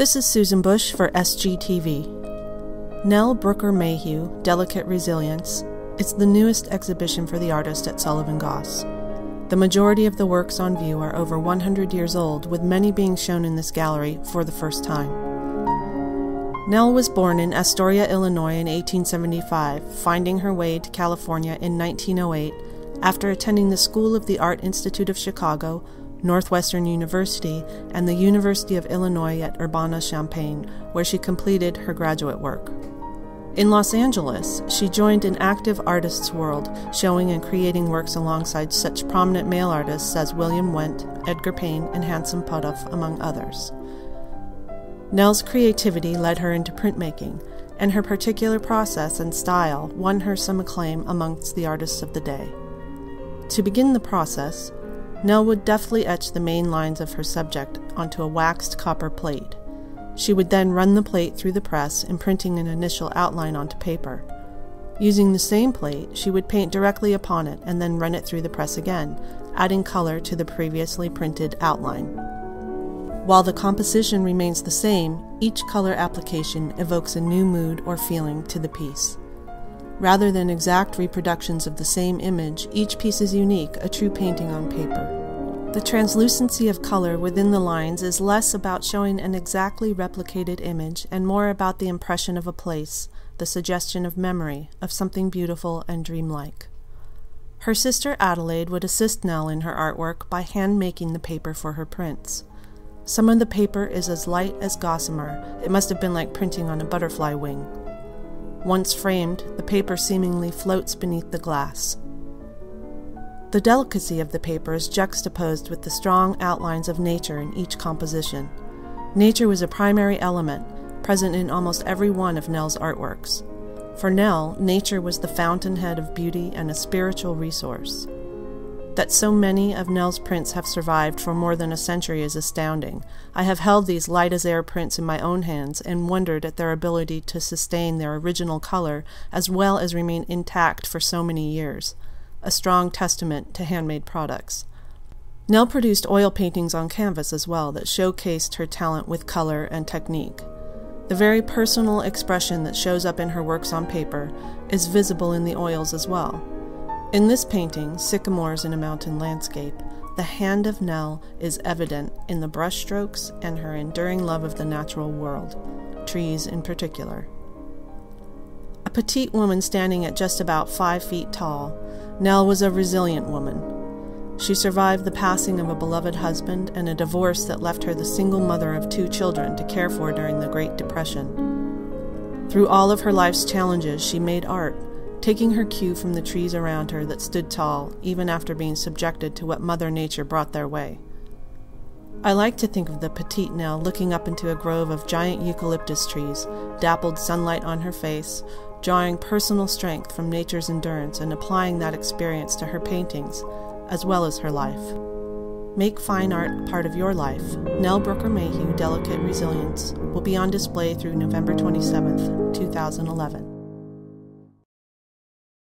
This is Susan Bush for SGTV. Nell Brooker Mayhew, Delicate Resilience. It's the newest exhibition for the artist at Sullivan Goss. The majority of the works on view are over 100 years old, with many being shown in this gallery for the first time. Nell was born in Astoria, Illinois in 1875, finding her way to California in 1908 after attending the School of the Art Institute of Chicago, Northwestern University, and the University of Illinois at Urbana Champaign, where she completed her graduate work. In Los Angeles, she joined an active artists' world, showing and creating works alongside such prominent male artists as William Wendt, Edgar Payne, and Hanson Puthuff, among others. Nell's creativity led her into printmaking, and her particular process and style won her some acclaim amongst the artists of the day. To begin the process, Nell would deftly etch the main lines of her subject onto a waxed copper plate. She would then run the plate through the press, imprinting an initial outline onto paper. Using the same plate, she would paint directly upon it and then run it through the press again, adding color to the previously printed outline. While the composition remains the same, each color application evokes a new mood or feeling to the piece. Rather than exact reproductions of the same image, each piece is unique, a true painting on paper. The translucency of color within the lines is less about showing an exactly replicated image and more about the impression of a place, the suggestion of memory, of something beautiful and dreamlike. Her sister Adelaide would assist Nell in her artwork by hand making the paper for her prints. Some of the paper is as light as gossamer. It must have been like printing on a butterfly wing. Once framed, the paper seemingly floats beneath the glass. The delicacy of the paper is juxtaposed with the strong outlines of nature in each composition. Nature was a primary element, present in almost every one of Nell's artworks. For Nell, nature was the fountainhead of beauty and a spiritual resource. That so many of Nell's prints have survived for more than a century is astounding. I have held these light as air prints in my own hands and wondered at their ability to sustain their original color as well as remain intact for so many years a strong testament to handmade products. Nell produced oil paintings on canvas as well that showcased her talent with color and technique. The very personal expression that shows up in her works on paper is visible in the oils as well. In this painting, Sycamores in a Mountain Landscape, the hand of Nell is evident in the brushstrokes and her enduring love of the natural world, trees in particular. A petite woman standing at just about five feet tall, Nell was a resilient woman. She survived the passing of a beloved husband and a divorce that left her the single mother of two children to care for during the Great Depression. Through all of her life's challenges, she made art, taking her cue from the trees around her that stood tall, even after being subjected to what Mother Nature brought their way. I like to think of the petite Nell looking up into a grove of giant eucalyptus trees, dappled sunlight on her face, drawing personal strength from nature's endurance and applying that experience to her paintings, as well as her life. Make fine art part of your life. Nell Brooker Mayhew Delicate Resilience will be on display through November 27, 2011.